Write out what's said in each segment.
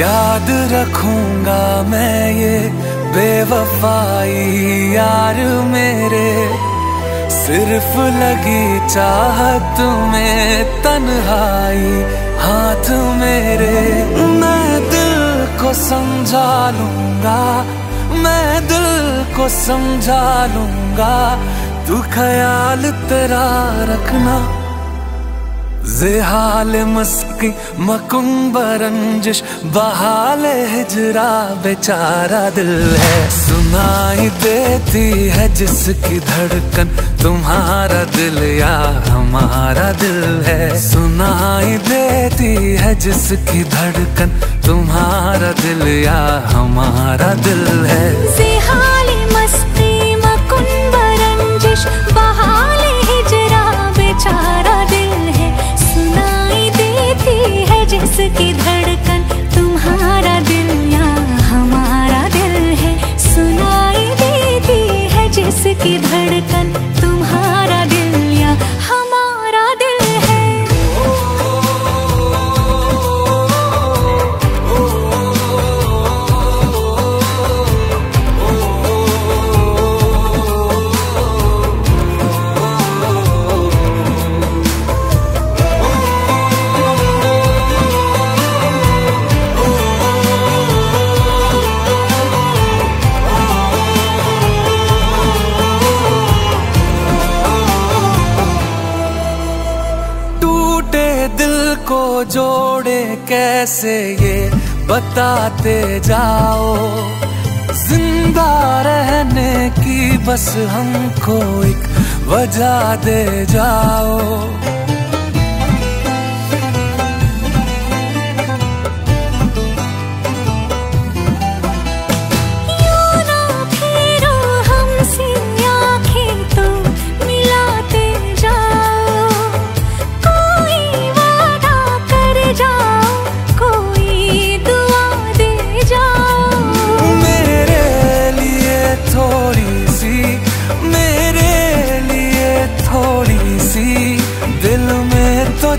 याद रखूँगा मैं ये बेवफाई यार मेरे। सिर्फ़ लगी चाहत में तन्हाई हाथ मेरे। मैं दिल को समझा लूँगा, मैं दिल को समझा लूँगा। तू ख्याल तेरा रखना। जेहाल मस्की मकुम्ब रंजिश बहाल हिजरा बेचारा दिल है। सुनाई देती है जिसकी धड़कन, तुम्हारा दिल या हमारा दिल है। सुनाई देती है जिसकी धड़कन, तुम्हारा दिल या हमारा दिल है। जिसकी धड़कन को जोड़े कैसे ये बताते जाओ। ज़िंदा रहने की बस हमको एक वजह दे जाओ।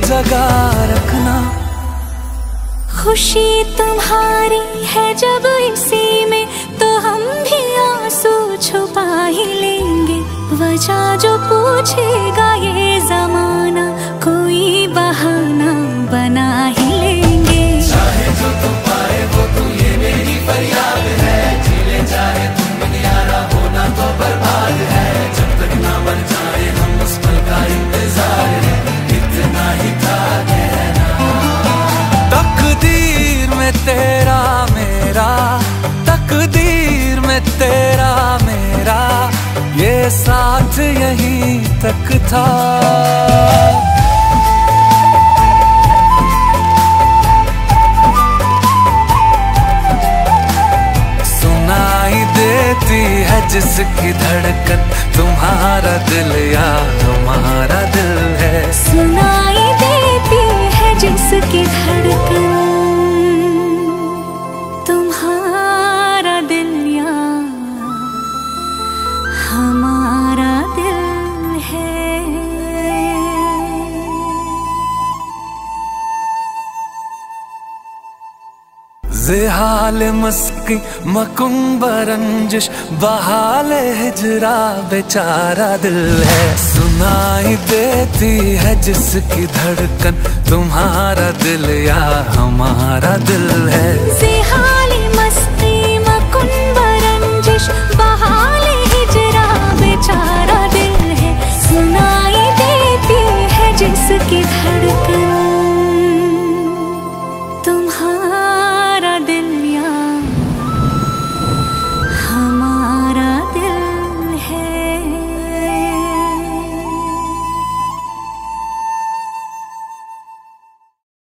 तो रखना। खुशी तुम्हारी है जब इसी में यहीं तक था। सुनाई देती है जिसकी धड़कन, तुम्हारा दिल या हमारा दिल है। सुनाई देती है जिसकी धड़कन, तुम्हारा दिल या हमारा जिहाल मस्की मकुंब रंजिश बहाल हिजरा बेचारा दिल है। सुनाई देती है जिसकी धड़कन, तुम्हारा दिल या हमारा दिल है। की मकुंब रंजिश बहाल बेचारा दिल है। सुनाई देती है जिसकी धड़कन